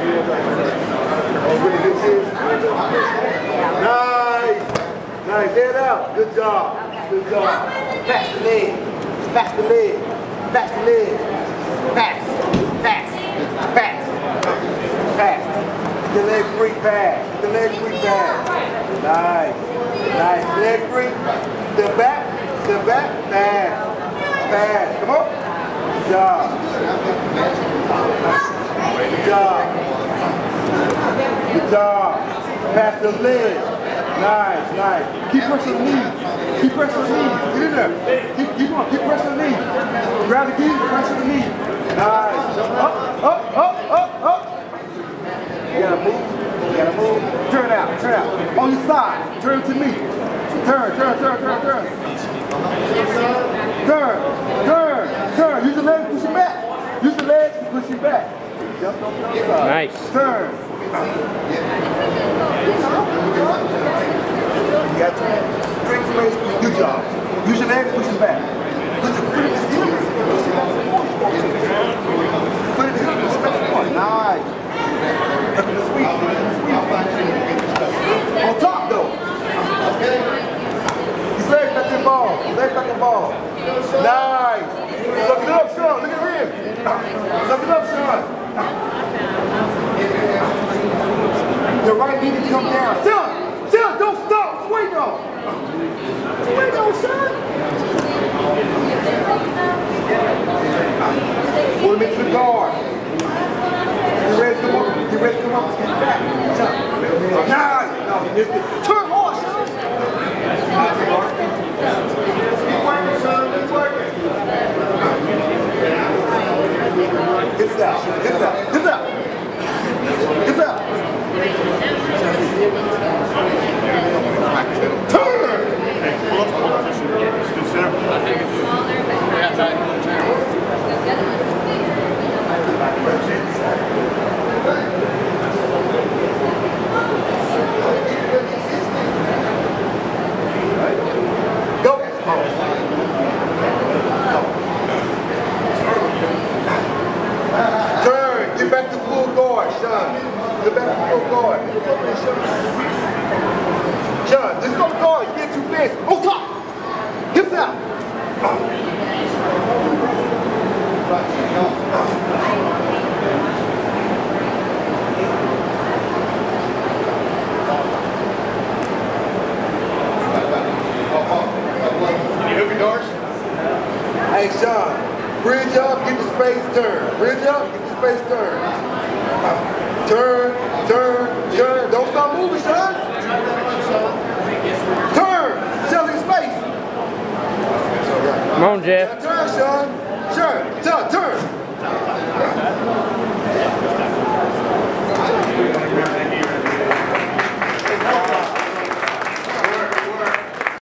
Nice. Nice. Head out. Good job. Good job. Pass the leg. Pass the leg. Pass the leg. Pass. Pass. Pass. Pass. Get the leg free pass. The leg free pass. Nice. Nice. Leg free. Step back. Step back. Pass. Pass. Come on. Good job. Good job. Job. Pass the leg. Nice, nice. Keep pressing the knee. Keep pressing the knee. Get in there. Keep, keep on. Keep pressing the knee. Grab the key. Pressing the knee. Nice. Up, up, up, up, up. You gotta move. You gotta move. Turn out. Turn out. On your side. Turn to me. Turn, turn, turn, turn, turn. Turn, turn, turn. Use the leg to push you back. Use the leg to push you back. Jump on the side. Nice. Turn. You job. Use your legs, push it back. Look. On top though. Nice. Suck it up, Sean. Look at him. Suck it up, Sean. The right knee to come down. Son, son, don't stop. Swing on. Swing on, son. Pull him into the guard. You ready to come up? You ready to come up? Get back. Son. Nah, no, he missed it. Turn hard, son. Keep. Hips out. Hips out. Hips out. Hips out. Turn. Get back to full guard, Sean. Get back to full guard. John, just go guard. You get too fast. On top. Hips out. Can you open doors? Hey, Sean, bridge up, get the space turn. Bridge up, get the space turn. Turn, turn, turn. Don't stop moving, son. Turn. Tell his face. Come on, Jeff. Turn, son. Turn, turn, turn.